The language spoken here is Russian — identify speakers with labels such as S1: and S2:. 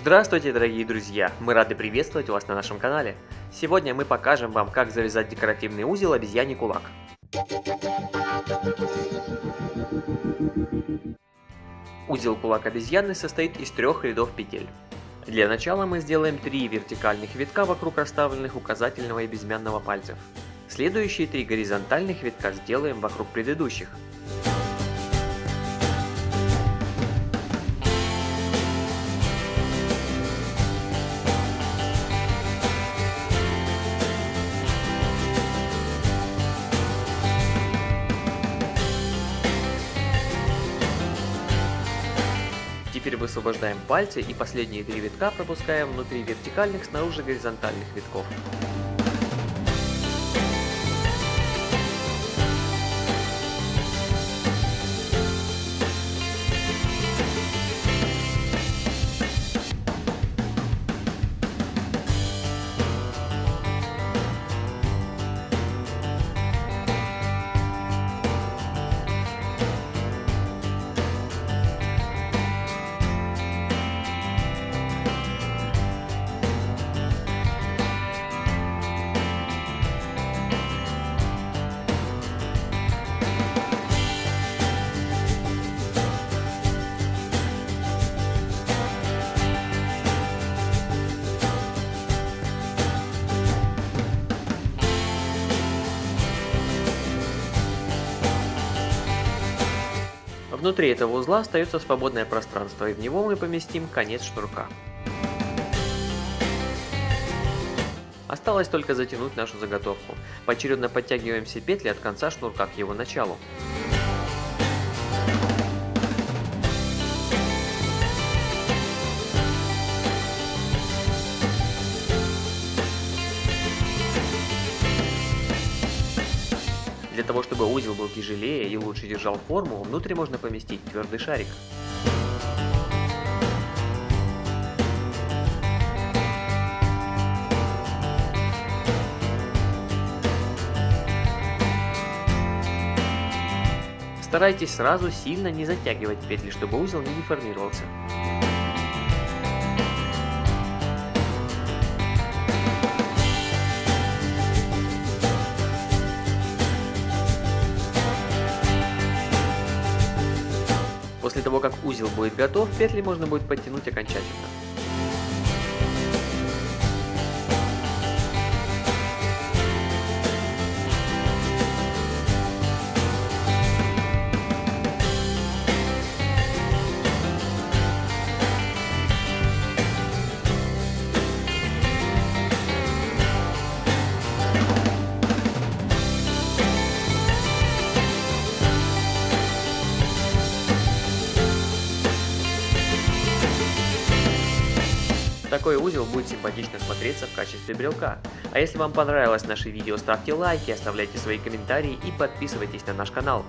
S1: Здравствуйте, дорогие друзья! Мы рады приветствовать вас на нашем канале. Сегодня мы покажем вам, как завязать декоративный узел обезьяний кулак. Узел кулак обезьяны состоит из трех рядов петель. Для начала мы сделаем три вертикальных витка вокруг расставленных указательного и безымянного пальцев. Следующие три горизонтальных витка сделаем вокруг предыдущих. Теперь высвобождаем пальцы и последние три витка пропускаем внутри вертикальных, снаружи горизонтальных витков. Внутри этого узла остается свободное пространство, и в него мы поместим конец шнурка. Осталось только затянуть нашу заготовку. Поочередно подтягиваем все петли от конца шнурка к его началу. Для того, чтобы узел был тяжелее и лучше держал форму, внутрь можно поместить твердый шарик. Старайтесь сразу сильно не затягивать петли, чтобы узел не деформировался. После того, как узел будет готов, петли можно будет подтянуть окончательно. Такой узел будет симпатично смотреться в качестве брелка. А если вам понравилось наше видео, ставьте лайки, оставляйте свои комментарии и подписывайтесь на наш канал.